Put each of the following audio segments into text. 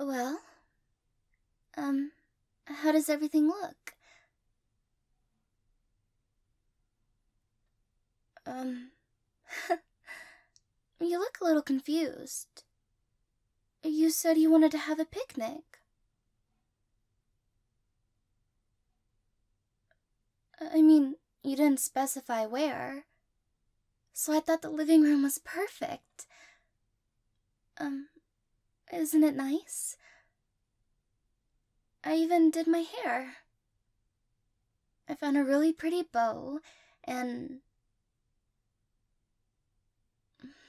Well, um, how does everything look? Um, you look a little confused. You said you wanted to have a picnic. I mean, you didn't specify where. So I thought the living room was perfect. Um, isn't it nice? I even did my hair. I found a really pretty bow, and.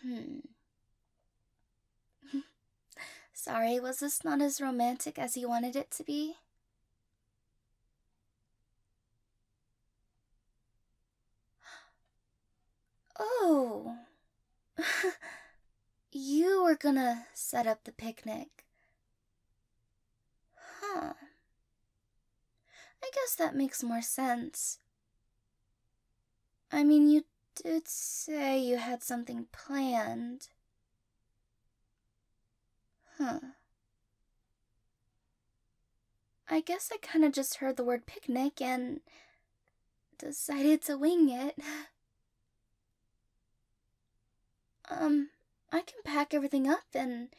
Hmm. Sorry, was this not as romantic as you wanted it to be? Oh. You were gonna set up the picnic. Huh. I guess that makes more sense. I mean, you did say you had something planned. Huh. I guess I kinda just heard the word picnic and decided to wing it. Um, I can pack everything up and.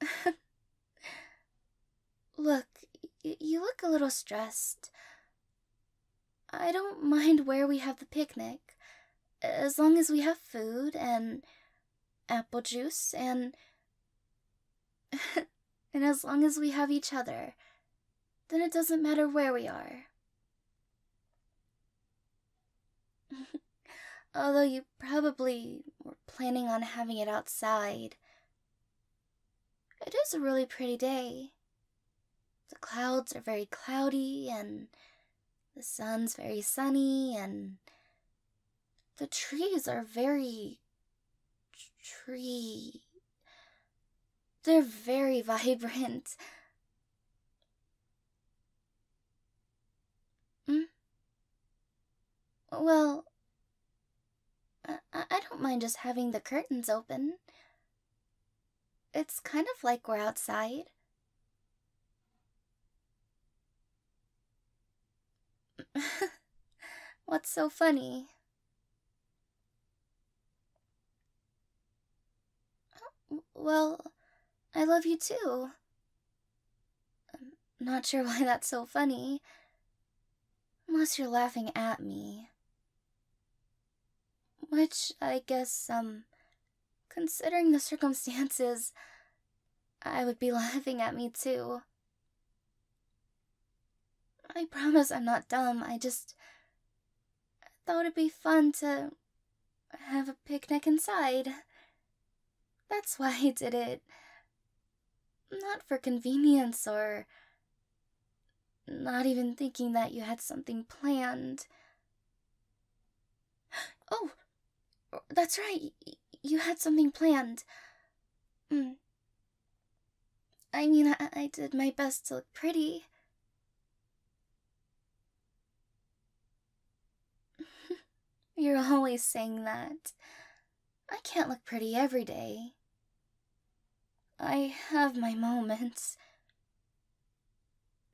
look, you look a little stressed. I don't mind where we have the picnic, as long as we have food and apple juice and. and as long as we have each other, then it doesn't matter where we are. Although you probably were planning on having it outside. It is a really pretty day. The clouds are very cloudy, and the sun's very sunny, and the trees are very. tree. They're very vibrant. Hmm? Well, don't mind just having the curtains open. It's kind of like we're outside. What's so funny? Oh, well, I love you too. I'm not sure why that's so funny. Unless you're laughing at me. Which, I guess, um, considering the circumstances, I would be laughing at me too. I promise I'm not dumb, I just thought it'd be fun to have a picnic inside. That's why I did it. Not for convenience or not even thinking that you had something planned. Oh, that's right. You had something planned. Hmm. I mean, I, I did my best to look pretty. You're always saying that. I can't look pretty every day. I have my moments.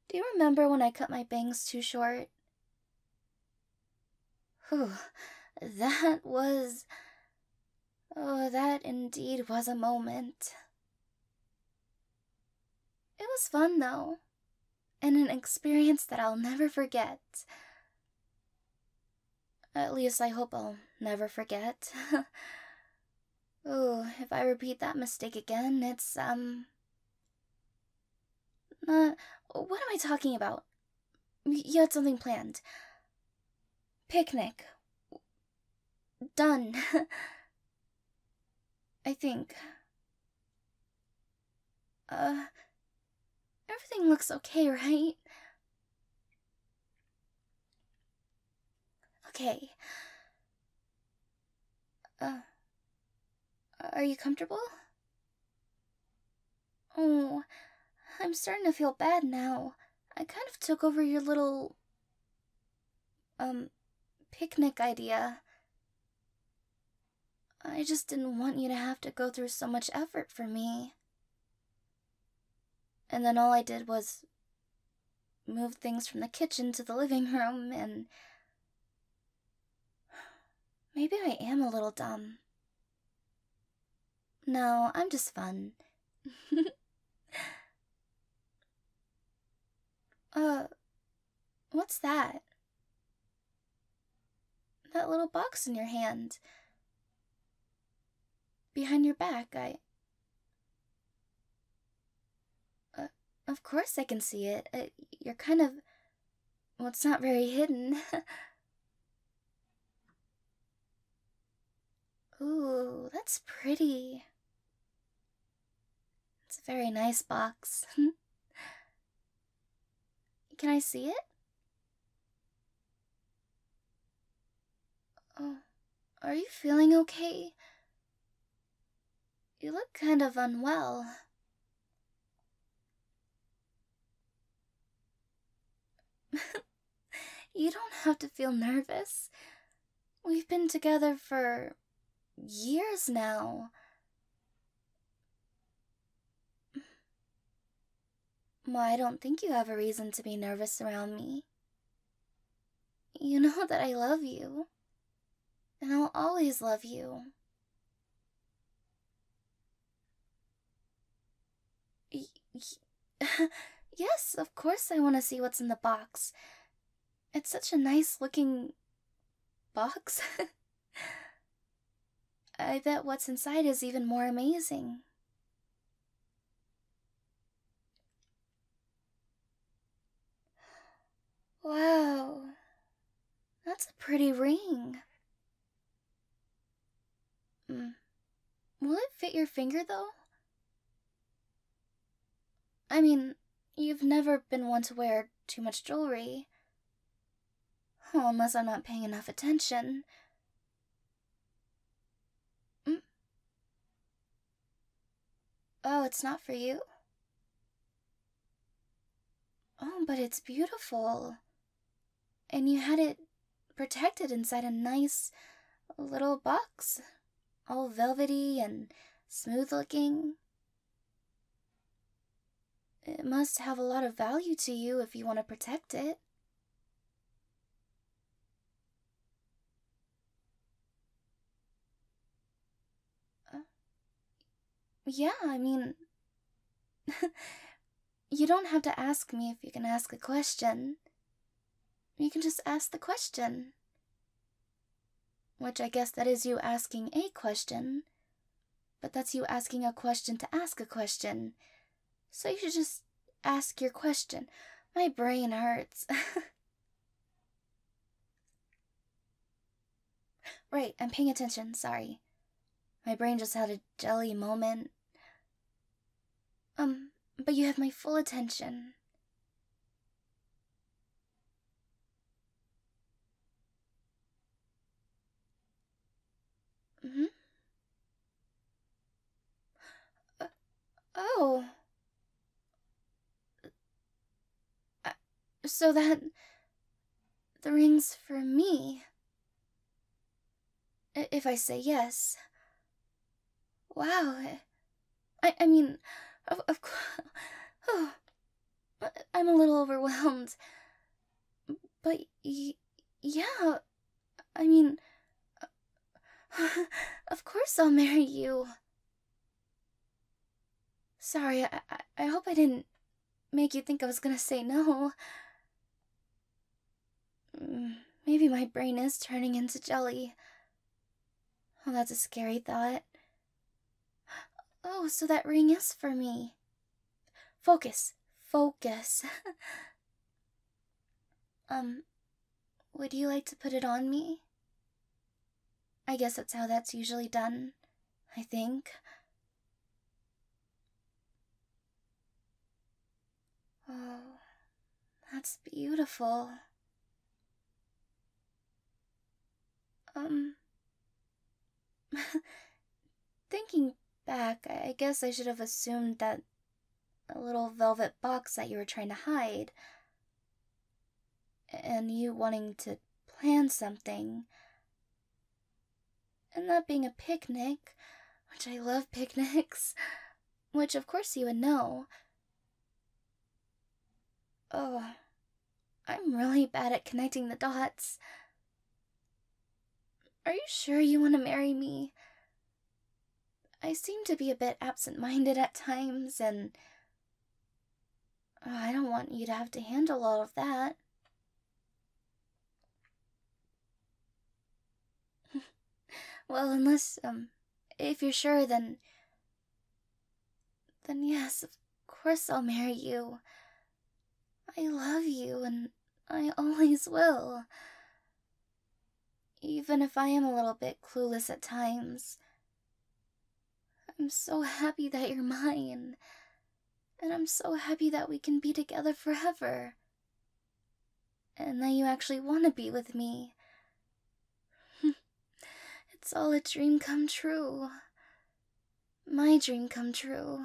Do you remember when I cut my bangs too short? Whew, that was. Oh, that indeed was a moment. It was fun, though, and an experience that I'll never forget. At least I hope I'll never forget. oh, if I repeat that mistake again, it's, um. Uh, what am I talking about? You had something planned. Picnic. Done. I think. Uh, everything looks okay, right? Okay. Uh, are you comfortable? Oh, I'm starting to feel bad now. I kind of took over your little. um, picnic idea. I just didn't want you to have to go through so much effort for me. And then all I did was move things from the kitchen to the living room, and. Maybe I am a little dumb. No, I'm just fun. uh, what's that? That little box in your hand. Behind your back, I. Uh, of course I can see it. Uh, you're kind of. Well, it's not very hidden. Ooh, that's pretty. It's a very nice box. Can I see it? Oh, are you feeling okay? You look kind of unwell. you don't have to feel nervous. We've been together for years now. Well, I don't think you have a reason to be nervous around me. You know that I love you, and I'll always love you. yes, of course I want to see what's in the box. It's such a nice looking box. I bet what's inside is even more amazing. Wow, that's a pretty ring. Mm. Will it fit your finger though? I mean, you've never been one to wear too much jewelry. Oh, unless I'm not paying enough attention. Mm. Oh, it's not for you? Oh, but it's beautiful. And you had it protected inside a nice little box, all velvety and smooth looking. It must have a lot of value to you if you want to protect it. Uh, yeah, I mean, you don't have to ask me if you can ask a question. You can just ask the question. Which I guess that is you asking a question. But that's you asking a question to ask a question. So you should just ask your question. My brain hurts. right, I'm paying attention, sorry. My brain just had a jelly moment. Um, but you have my full attention. hmm? Uh, oh. So that. The ring's for me. If I say yes. Wow. I, I mean, of, of course. Oh, I'm a little overwhelmed. But yeah, I mean, of course I'll marry you. Sorry, I, I, hope I didn't make you think I was gonna say no. Maybe my brain is turning into jelly. Oh, that's a scary thought. Oh, so that ring is for me. Focus, focus. um, would you like to put it on me? I guess that's how that's usually done, I think. Oh, that's beautiful. Um, thinking back, I guess I should have assumed that a little velvet box that you were trying to hide, and you wanting to plan something and that being a picnic, which I love picnics, which of course you would know. Oh, I'm really bad at connecting the dots. Are you sure you want to marry me? I seem to be a bit absent minded at times, and I don't want you to have to handle all of that. well, unless, um, if you're sure, then. Then yes, of course I'll marry you. I love you, and I always will. Even if I am a little bit clueless at times. I'm so happy that you're mine. And I'm so happy that we can be together forever. And that you actually want to be with me. it's all a dream come true. My dream come true.